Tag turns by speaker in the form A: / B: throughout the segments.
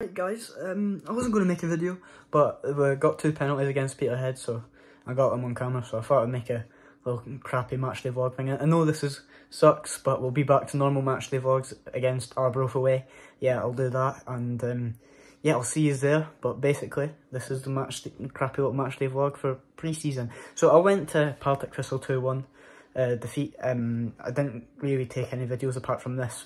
A: Right guys, um, I wasn't going to make a video, but we got two penalties against Peterhead, so I got them on camera, so I thought I'd make a little crappy matchday vlog thing. I know this is sucks, but we'll be back to normal matchday vlogs against Arbroath away. Yeah, I'll do that, and um, yeah, I'll see you there. But basically, this is the match, crappy little matchday vlog for pre-season. So I went to Partick Thistle 2-1 uh, defeat. Um, I didn't really take any videos apart from this.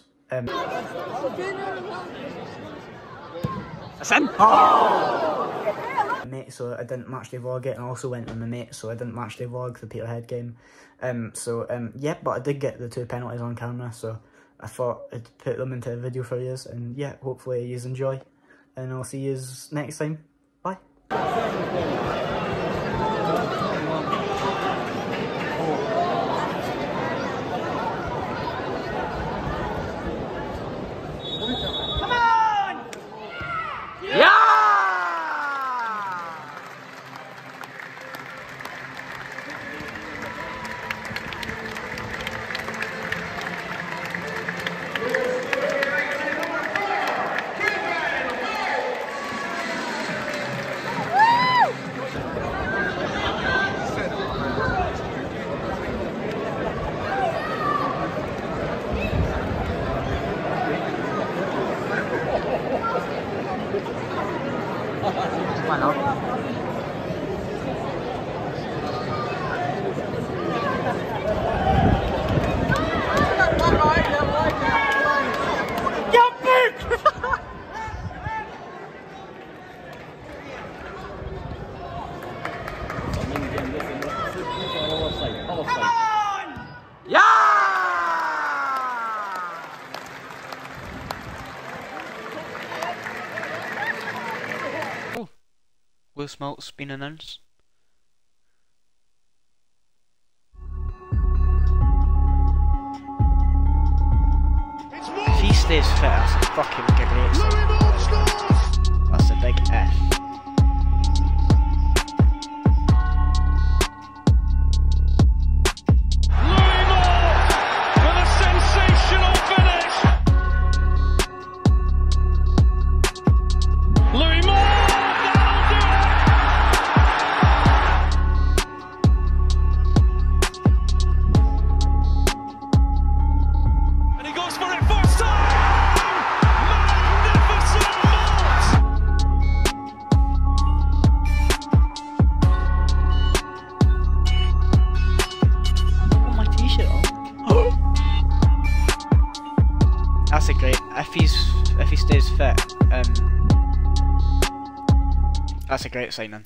A: Listen! Oh! Mate, so I didn't match the vlog it, and I also went with my mate, so I didn't match the vlog the Peterhead game. Um, so um, yeah, but I did get the two penalties on camera, so I thought I'd put them into a video for you, and yeah, hopefully you enjoy, and I'll see you next time. Bye.
B: Oh, Will Smelt's been announced. If he stays fit, that's a fucking great. That's a great. If he's if he stays fit, um, that's a great signing.